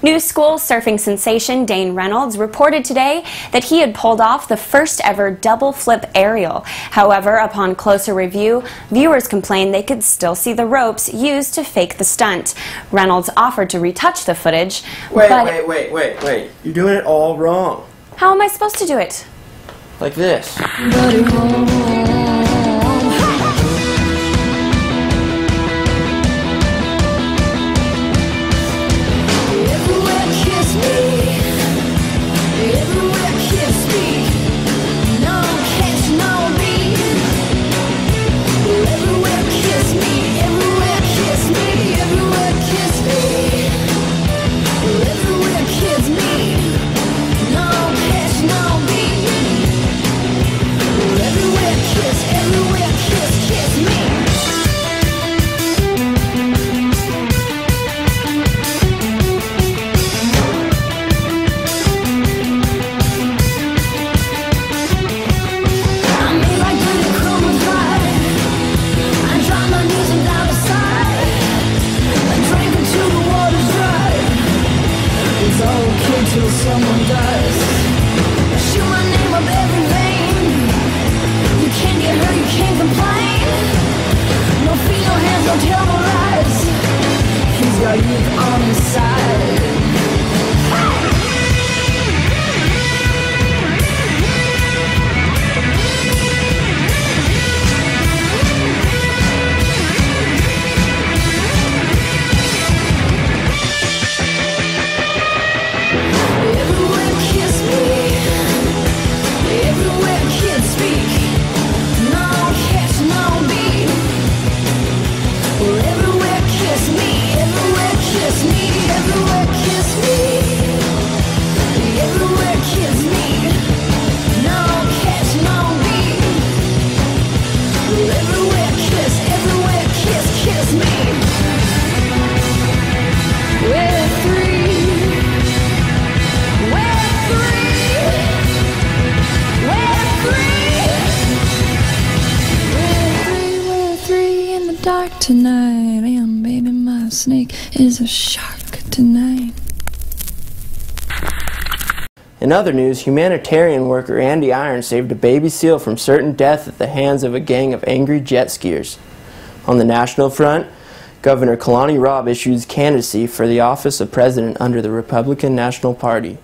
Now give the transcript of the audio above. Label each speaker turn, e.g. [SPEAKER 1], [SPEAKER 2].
[SPEAKER 1] New school surfing sensation Dane Reynolds reported today that he had pulled off the first ever double flip aerial. However, upon closer review, viewers complained they could still see the ropes used to fake the stunt. Reynolds offered to retouch the footage.
[SPEAKER 2] Wait,
[SPEAKER 1] but
[SPEAKER 2] wait, wait, wait, wait. You're doing it all wrong.
[SPEAKER 1] How am I supposed to do it?
[SPEAKER 2] Like this.
[SPEAKER 3] Till someone dies. Shoot my name up every vein. You can't get hurt, you can't complain. No feet, no hands, no. He's got on dark tonight, and baby, my snake is a shark tonight.
[SPEAKER 2] In other news, humanitarian worker Andy Irons saved a baby seal from certain death at the hands of a gang of angry jet skiers. On the national front, Governor Kalani Robb issues candidacy for the office of president under the Republican National Party.